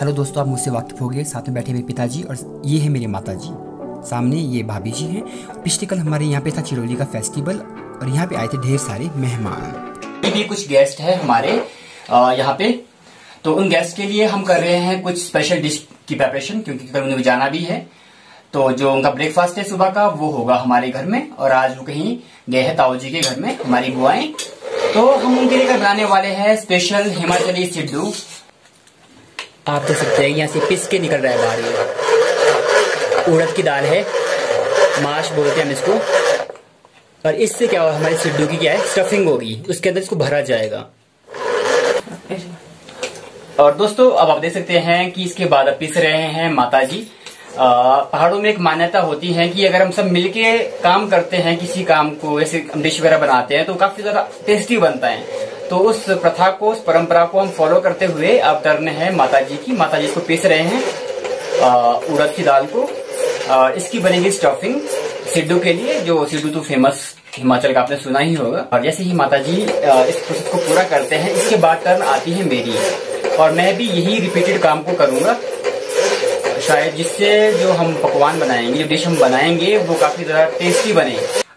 Hello दोस्तों, आप मुझसे वाकिफ हो गए। साथ में बैठे मेरे पिताजी और ये है मेरे माता जी सामने ये भाभी जी हैं। पिछले कल हमारे यहाँ पे था चिरौली का फेस्टिवल और यहाँ पे आए थे ढेर सारे मेहमान। भी कुछ गेस्ट है हमारे यहाँ पे। तो उन गेस्ट के लिए हम कर रहे हैं कुछ स्पेशल डिश की प्रेपरेशन क्योंकि कल उन्हें जाना भी है। तो जो उनका ब्रेकफास्ट है सुबह का, वो होगा हमारे घर में और आज वो कहीं गए हैं ताऊ जी के घर में, हमारी बुआएँ। तो हम उनके लिए बनाने वाले हैं स्पेशल हिमाचली सिड्डू। आप देख सकते हैं, यहाँ से पिस के निकल रहा है बाहर ये। उड़द की दाल है, माश बोलते हैं हम इसको। और इससे क्या होगा हमारी सिड्डू की क्या है स्टफिंग होगी, उसके अंदर इसको भरा जाएगा। और दोस्तों, अब आप देख सकते हैं कि इसके बाद अब पिस रहे हैं माता जी पहाड़ों में एक मान्यता होती है कि अगर हम सब मिलके काम करते हैं, किसी काम को ऐसे डिश वगैरह बनाते हैं तो काफ़ी ज़्यादा टेस्टी बनता है। तो उस प्रथा को उस परंपरा को हम फॉलो करते हुए अब करने हैं माता जी की। माता जी इसको पीस रहे हैं उड़द की दाल को। आ, इसकी बनेगी स्टफिंग सिड्डू के लिए जो सिड्डू तो फ़ेमस हिमाचल का आपने सुना ही होगा। और जैसे ही माता जी इस प्रोसेस को पूरा करते हैं इसके बाद टर्न आती है मेरी। और मैं भी यही रिपीटेड काम को करूँगा। शायद जिससे जो हम पकवान बनाएँगे जो डिश हम बनाएँगे वो काफ़ी ज़्यादा टेस्टी बने।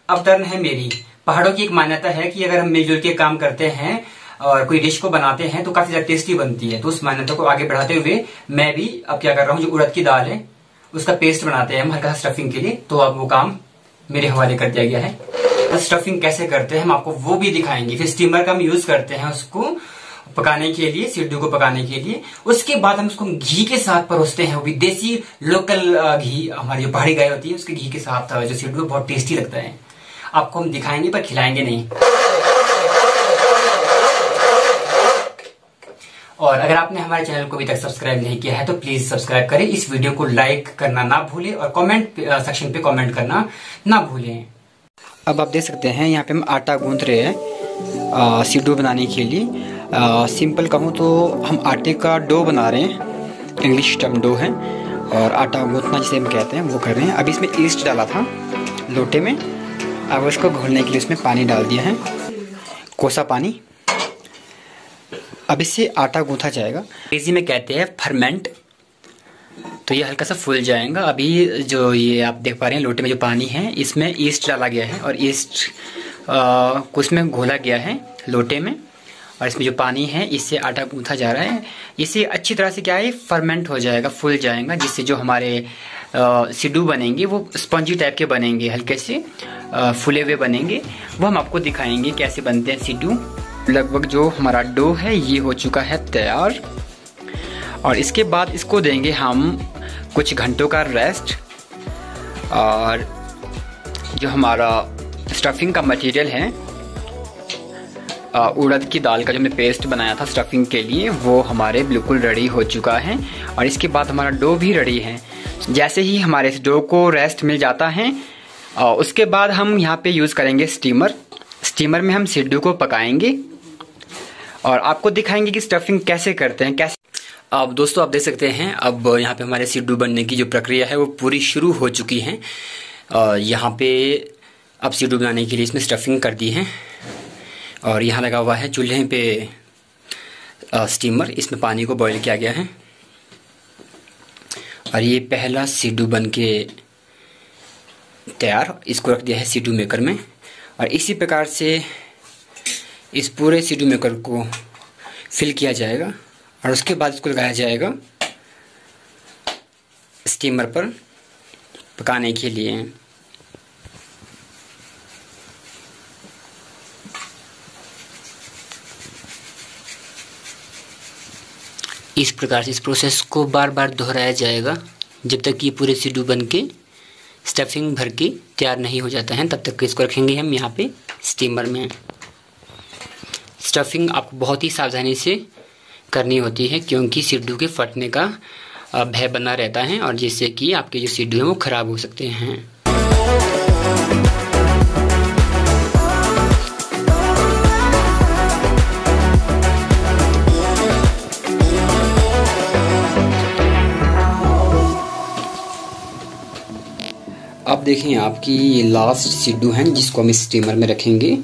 अब टर्न है मेरी। पहाड़ों की एक मान्यता है कि अगर हम मिलजुल के काम करते हैं और कोई डिश को बनाते हैं तो काफ़ी ज़्यादा टेस्टी बनती है। तो उस मान्यता को आगे बढ़ाते हुए मैं भी अब क्या कर रहा हूँ, जो उड़द की दाल है, उसका पेस्ट बनाते हैं हम हल्का स्टफिंग के लिए। तो अब वो काम मेरे हवाले कर दिया गया है। स्टफिंग कैसे करते हैं, हम आपको वो भी दिखाएँगे। फिर स्टीमर का हम यूज़ करते हैं उसको पकाने के लिए सिड्डू को पकाने के लिए। उसके बाद हम उसको घी के साथ परोसते हैं। वो भी देसी लोकल घी। हमारी जो पहाड़ी गाय होती है, उसके घी के साथ जो सिड्डू बहुत टेस्टी लगता है। आपको हम दिखाएँगे पर खिलाएँगे नहीं। और अगर आपने हमारे चैनल को अभी तक सब्सक्राइब नहीं किया है तो प्लीज़ सब्सक्राइब करें। इस वीडियो को लाइक करना ना भूलें और कमेंट सेक्शन पे कमेंट करना ना भूलें। अब आप देख सकते हैं यहाँ पे हम आटा गूंथ रहे हैं सीडो बनाने के लिए। आ, सिंपल कहूँ तो हम आटे का डो बना रहे हैं इंग्लिश टर्म डो है और आटा गूंथना जिसे हम कहते हैं वो कर रहे हैं। अभी इसमें ईस्ट डाला था लोटे में अब उसको घोलने के लिए इसमें पानी डाल दिया है। कोसा पानी। अब इससे आटा गूंथा जाएगा। अंग्रेज़ी में कहते हैं फरमेंट तो ये हल्का सा फूल जाएगा। अभी जो ये आप देख पा रहे हैं, लोटे में जो पानी है, इसमें ईस्ट डाला गया है और ईस्ट कुछ में घोला गया है लोटे में। और इसमें जो पानी है, इससे आटा गूंथा जा रहा है। इससे अच्छी तरह से क्या है फर्मेंट हो जाएगा, फूल जाएगा, जिससे जो हमारे सिड्डू बनेंगे, वो स्पंजी टाइप के बनेंगे, हल्के से फूले हुए बनेंगे। वो हम आपको दिखाएँगे कैसे बनते हैं सिड्डू लगभग जो हमारा डो है, ये हो चुका है तैयार। और इसके बाद इसको देंगे हम कुछ घंटों का रेस्ट और जो हमारा स्टफिंग का मटेरियल है उड़द की दाल का जो हमने पेस्ट बनाया था स्टफिंग के लिए, वो हमारे बिल्कुल रेडी हो चुका है और इसके बाद हमारा डो भी रेडी है। जैसे ही हमारे इस डो को रेस्ट मिल जाता है उसके बाद हम यहाँ पे यूज़ करेंगे स्टीमर स्टीमर में हम सिड्डू को पकाएँगे और आपको दिखाएँगे कि स्टफिंग कैसे करते हैं, कैसे अब दोस्तों, आप देख सकते हैं, अब यहाँ पे हमारे सिड्डू बनने की जो प्रक्रिया है, वो पूरी शुरू हो चुकी है। यहाँ पे अब सिड्डू बनाने के लिए इसमें स्टफिंग कर दी है। और यहाँ लगा हुआ है चूल्हे पे स्टीमर इसमें पानी को बॉईल किया गया है। और ये पहला सिड्डू बन के तैयार, इसको रख दिया है सीडू मेकर में। और इसी प्रकार से इस पूरे सीडू मेकर को फिल किया जाएगा और उसके बाद इसको लगाया जाएगा स्टीमर पर पकाने के लिए। इस प्रकार से इस प्रोसेस को बार बार दोहराया जाएगा, जब तक ये पूरे सीडू बन के स्टफिंग भर के तैयार नहीं हो जाता है, तब तक इसको रखेंगे हम यहाँ पे स्टीमर में। स्टफिंग आपको बहुत ही सावधानी से करनी होती है, क्योंकि सिड्डू के फटने का भय बना रहता है, और जिससे कि आपके जो सिड्डू हैं वो ख़राब हो सकते हैं। देखें आपकी ये लास्ट सिड्डू हैं, जिसको हम स्टीमर में रखेंगे।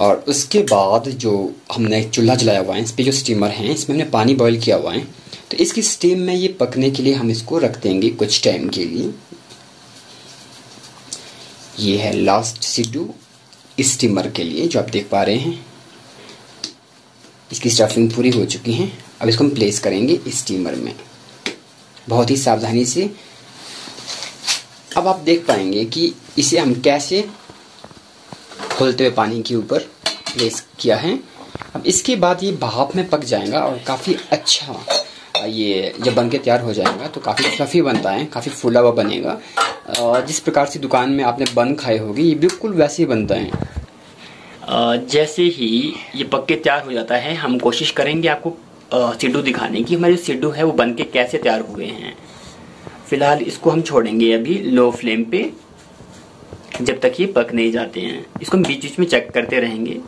और उसके बाद जो हमने चूल्हा जलाया हुआ है, इस पर जो स्टीमर है, इसमें हमने पानी बॉईल किया हुआ है। तो इसकी स्टीम में ये पकने के लिए हम इसको रख देंगे कुछ टाइम के लिए। ये है लास्ट सिड्डू स्टीमर के लिए, जो आप देख पा रहे हैं। इसकी स्टफिंग पूरी हो चुकी है। अब इसको हम प्लेस करेंगे स्टीमर में। बहुत ही सावधानी से अब आप देख पाएँगे कि इसे हम कैसे खोलते हुए पानी के ऊपर प्लेस किया है। अब इसके बाद ये भाप में पक जाएगा और काफ़ी अच्छा ये जब बन के तैयार हो जाएगा तो काफ़ी फ्लफ़ी बनता है, काफ़ी फूला हुआ बनेगा। और जिस प्रकार से दुकान में आपने बन खाए होगी, ये बिल्कुल वैसे ही बनता है। जैसे ही ये पक के तैयार हो जाता है, हम कोशिश करेंगे आपको सिड्डू दिखाने की। हमारे सिड्डू है, वो बन के कैसे तैयार हुए हैं। फ़िलहाल इसको हम छोड़ेंगे अभी लो फ्लेम पे, जब तक ये पक नहीं जाते हैं। इसको हम बीच बीच में चेक करते रहेंगे।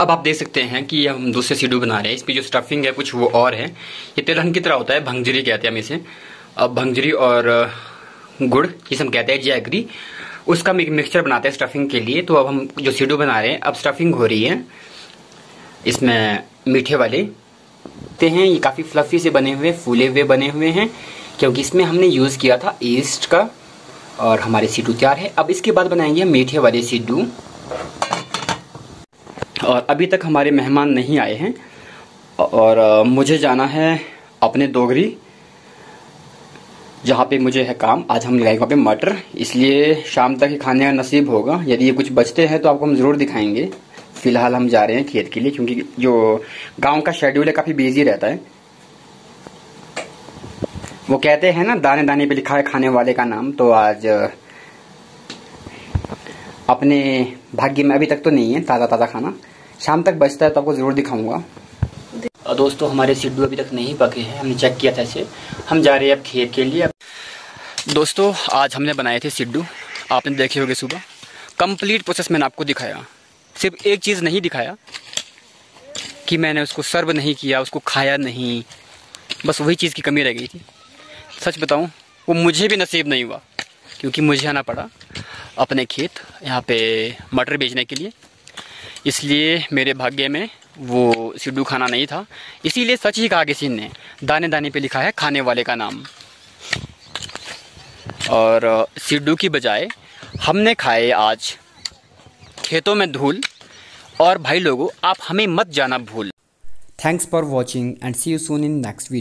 अब आप देख सकते हैं कि हम दूसरे सीडू बना रहे हैं। इसमें जो स्टफिंग है, कुछ वो और है। ये तिलहन की तरह होता है, भंगजरी कहते हैं हम इसे। अब भंगजरी और गुड़, जिसे हम कहते हैं जैगरी उसका हम एक मिक्सचर बनाते हैं स्टफिंग के लिए। तो अब हम जो सीडू बना रहे हैं, अब स्टफिंग हो रही है। इसमें मीठे वाले ते हैं, ये काफ़ी फ्लफी से बने हुए, फूले हुए बने हुए हैं। क्योंकि इसमें हमने यूज़ किया था ईस्ट का, और हमारे सीडू तैयार है। अब इसके बाद बनाएँगे हम मीठे वाले सीडू और अभी तक हमारे मेहमान नहीं आए हैं। और मुझे जाना है अपने दोगरी, जहाँ पे मुझे है काम। आज हम लगाएँगे वहाँ पे मटर। इसलिए शाम तक ही खाने का नसीब होगा। यदि ये कुछ बचते हैं तो आपको हम ज़रूर दिखाएँगे। फ़िलहाल हम जा रहे हैं खेत के लिए, क्योंकि जो गाँव का शेड्यूल है, काफ़ी बिज़ी रहता है। वो कहते हैं ना, दाने दाने पे लिखा है खाने वाले का नाम तो आज अपने भाग्य में अभी तक तो नहीं है, ताज़ा ताज़ा खाना। शाम तक बचता है तो आपको ज़रूर दिखाऊँगा। दोस्तों, हमारे सिड्डू अभी तक नहीं पके हैं, हमने चेक किया था इसे। हम जा रहे हैं अब खेत के लिए। दोस्तों, आज हमने बनाए थे सिड्डू। आपने देखे होंगे सुबह। कंप्लीट प्रोसेस मैंने आपको दिखाया। सिर्फ़ एक चीज़ नहीं दिखाया, कि मैंने उसको सर्व नहीं किया, उसको खाया नहीं। बस वही चीज़ की कमी रह गई थी। सच बताऊँ, वो मुझे भी नसीब नहीं हुआ, क्योंकि मुझे आना पड़ा अपने खेत, यहाँ पे मटर बेचने के लिए। इसलिए मेरे भाग्य में वो सिड्डू खाना नहीं था। इसीलिए सच ही कहा किसी ने दाने दाने पे लिखा है खाने वाले का नाम। और, सिड्डू की बजाय हमने खाए आज खेतों में धूल, और भाई लोगों, आप हमें मत जाना भूल। Thanks for watching and see you soon in next video